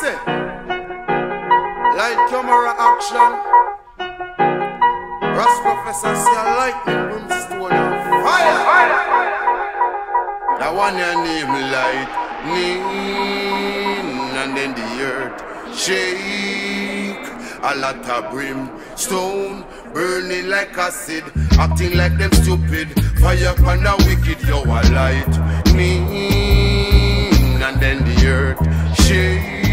say, light camera action. Ras Professor say a lightning brimstone and fire. That one your name lightning, and then the earth shake. A lot of brimstone burning like acid, acting like them stupid. Fire upon the wicked, yo a lightning, and then the earth shake.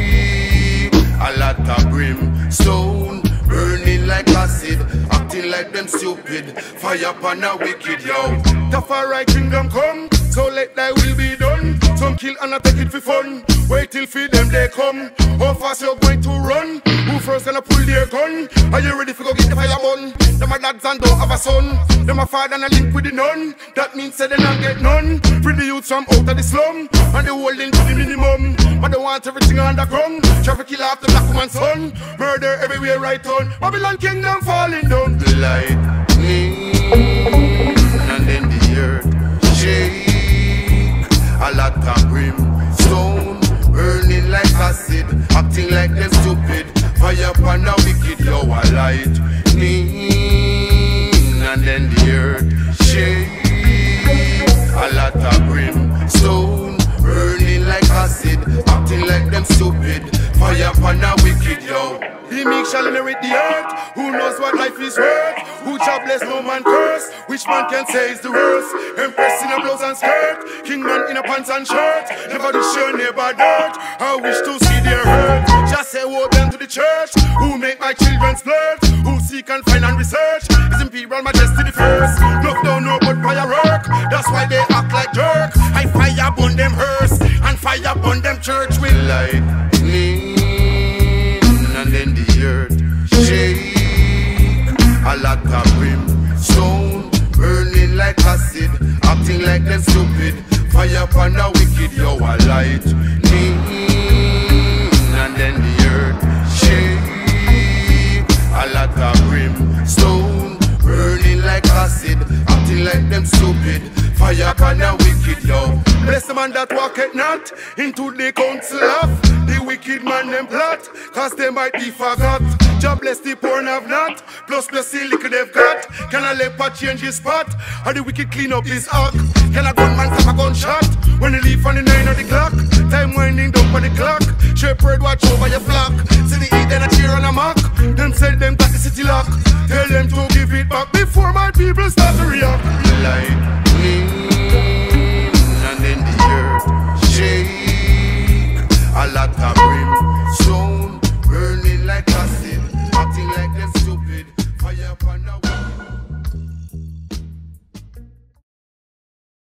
A lot of brimstone burning like acid, acting like them stupid. Fire upon the wicked, yo. Far right kingdom come, so let thy will be done. Some kill and I take it for fun. Wait till for them they come. How fast you going? First gonna pull their gun? Are you ready for go get the fire bun? Them a dads and don't have a son. Them a father and a link with the nun. That means say they not get none. Free the youth from out of the slum and the holding to the minimum. But they want everything underground. Traffic kill after black woman's son. Murder everywhere right on. Babylon kingdom falling down. The lightning and then the earth shake. A lot of brimstone burning like acid, acting like them. Fire upon the wicked, yo, a lightning, and then the earth shake. A lot of brimstone burning like acid, acting like them stupid. Fire upon the wicked, yo. He makes shall inherit the earth. Who knows what life is worth? Who jobless, no man curse. Which man can say is the worst? Empress in a blouse and skirt. King man in a pants and shirt. Never the show, never dirt. I wish to see their hurt. Children splurge? Who seek and find and research? Is imperial majesty the first? Look down no but fire work. That's why they act like jerk. I fire burn them hearse and fire burn them church with lightning and then the earth shake. A lot of brimstone burning like acid, acting like them stupid. Fire upon the wicked, yo, a lightning, acid, acting like them stupid. Fire upon the wicked, yo. Bless the man that walketh not into the council of the wicked man them plot, cause they might be forgot. Job bless the poor and have not, plus bless the liquor they've got. Can a leper change his spot? Or the wicked clean up his ark? Can a gunman stop a gunshot? When they leave on the nine of the clock, time winding down for the clock. Shepherd watch over your people start to react like me, mm, and then the earth shake. A lot of brimstone burning like acid. Acting like they're stupid Fire upon the